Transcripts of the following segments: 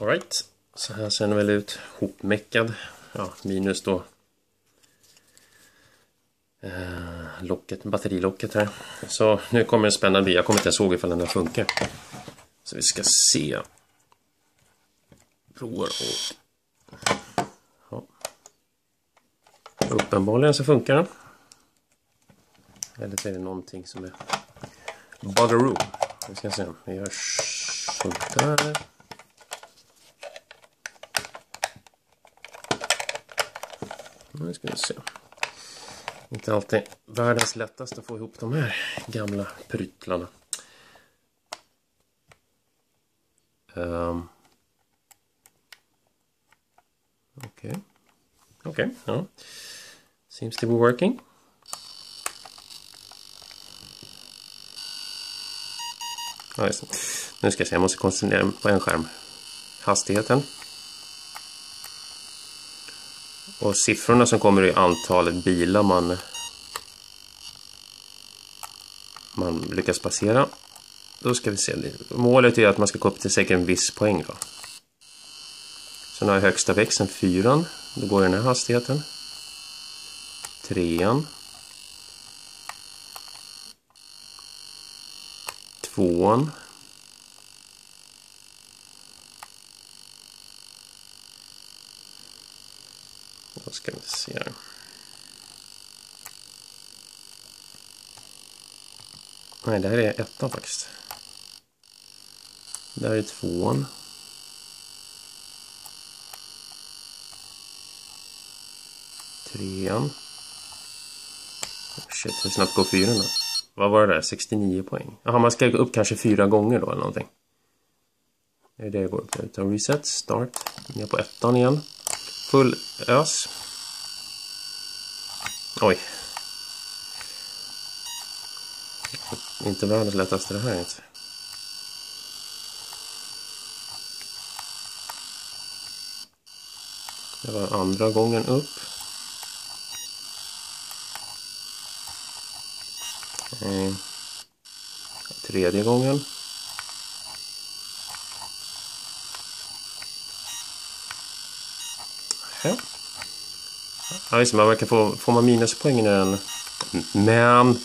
Alright, så här ser den väl ut. Hopmäckad. Ja, minus då eh, locket, batterilocket här. Så nu kommer en spännande bil. Jag kommer inte ens ihåg ifall den här funkar. Så vi ska se. Provar och... Ja. Uppenbarligen så funkar den. Eller så är det någonting som är Buggeroo. Vi ska se. Vi gör sådär. Nu ska vi se. Inte alltid världens lättaste att få ihop de här gamla pryttlarna. Um. Okej. Okay. Okej, okay, ja. Seems to be working. Ja, nu ska jag se, jag måste koncentrera mig på en skärm. Hastigheten. Och siffrorna som kommer är antalet bilar man, man lyckas passera. Då ska vi se. Målet är att man ska komma upp till säkert en viss poäng. Då. Sen har jag högsta växeln, fyran. Då går den här hastigheten. Trean. Tvåan. Då ska vi se här. Nej, det här är ettan faktiskt. Där är tvåan. Trean. Shit, hur snabbt går fyran då? Vad var det där? 69 poäng? Jaha, man ska gå upp kanske fyra gånger då eller någonting. Det är det jag går upp till. Ta reset, start. Ner på ettan igen. Full ös. Oj. Inte världens lättaste det här inte. Det var andra gången upp. Mm. Tredje gången. Ja. Ja, visst, man verkar få, får man minuspoäng när den... Men...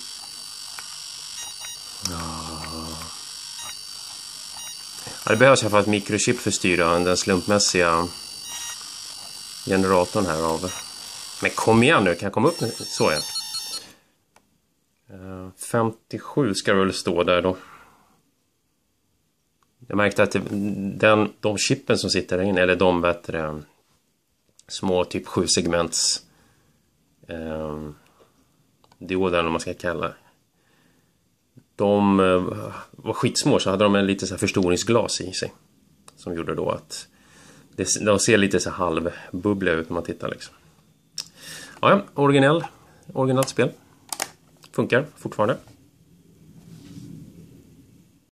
Ja, det behövs i alla fall ett mikrochip för att styra den slumpmässiga generatorn här av... Men kom igen nu, kan jag komma upp. Så eh, ja. 57 ska det väl stå där då. Jag märkte att den, de chippen som sitter där inne, eller de bättre små typ 7 segments eh, dioder om man ska kalla De eh, var skitsmå så hade de en lite så här förstoringsglas i sig. Som gjorde då att det, de ser lite så halvbubbliga ut när man tittar liksom. Ja, originell, originellt spel. Funkar fortfarande.